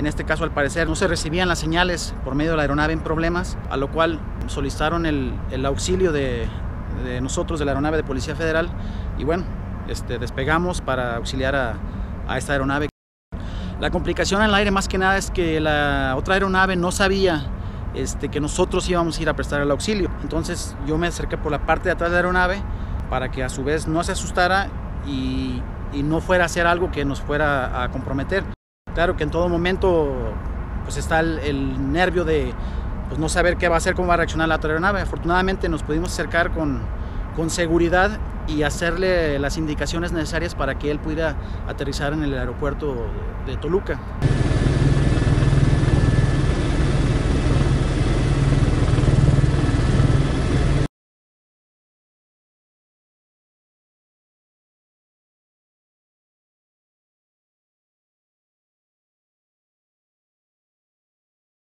En este caso, al parecer, no se recibían las señales por medio de la aeronave en problemas, a lo cual solicitaron el, el auxilio de, de, nosotros, de la aeronave de Policía Federal, y bueno, este, despegamos para auxiliar a, a esta aeronave. La complicación en el aire más que nada es que la otra aeronave no sabía este, que nosotros íbamos a ir a prestar el auxilio. Entonces yo me acerqué por la parte de atrás de la aeronave para que a su vez no se asustara y, y no fuera a hacer algo que nos fuera a comprometer. Claro que en todo momento pues está el, nervio de pues, no saber qué va a hacer, cómo va a reaccionar la otra aeronave. Afortunadamente nos pudimos acercar con, con seguridad y hacerle las indicaciones necesarias para que él pudiera aterrizar en el aeropuerto de Toluca.